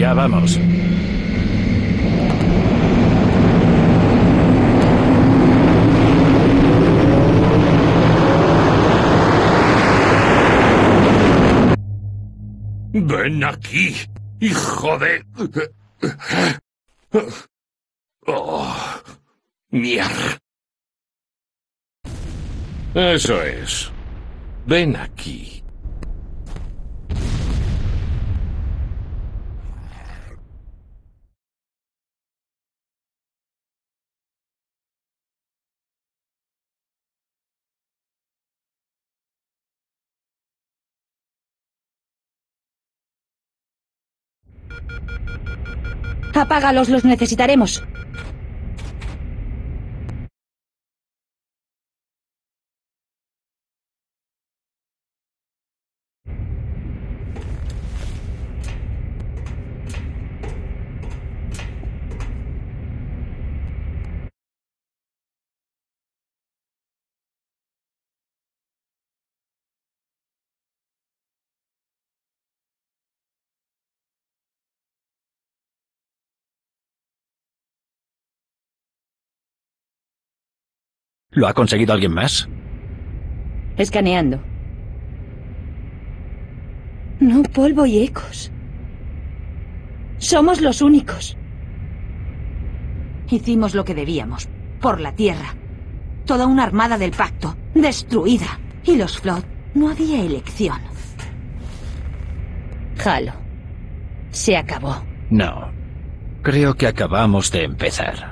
Venga, vamos. Ven aquí, hijo de... Oh, mierda. Eso es. Ven aquí. Apágalos, los necesitaremos. ¿Lo ha conseguido alguien más? Escaneando. No polvo y ecos. Somos los únicos. Hicimos lo que debíamos. Por la Tierra. Toda una armada del pacto. Destruida. Y los Flood. No había elección. Halo. Se acabó. No. Creo que acabamos de empezar.